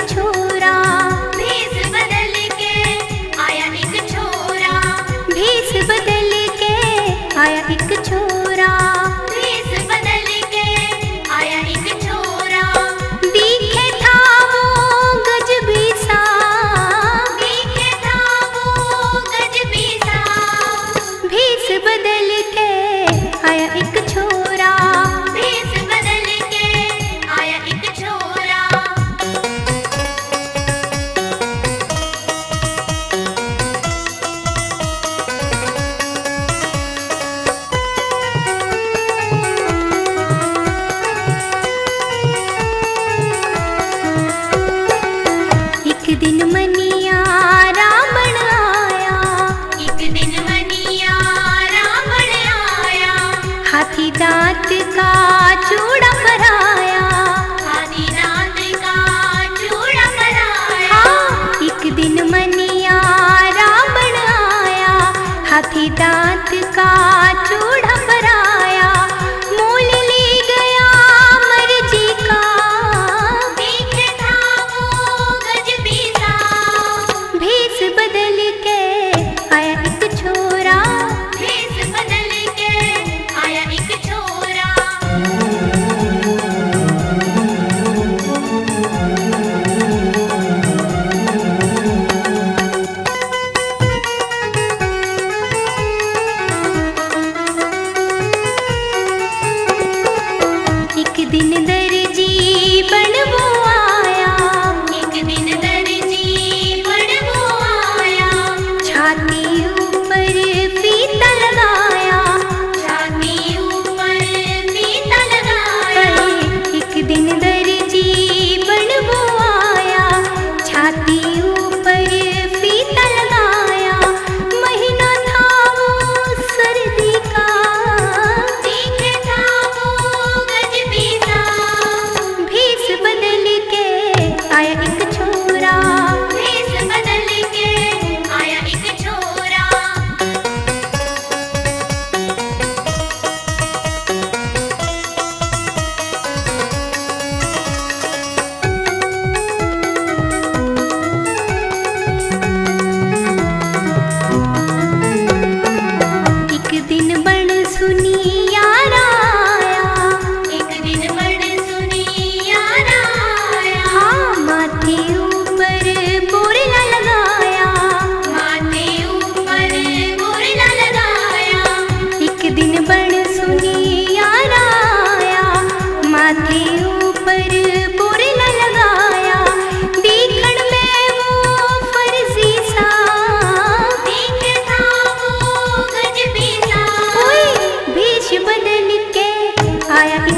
छोड़ का चूड़ा पराया का हाँ, चूड़ा पराया एक दिन मनिया रावण आया। हाथी दांत का चूड़ा पराया छाया की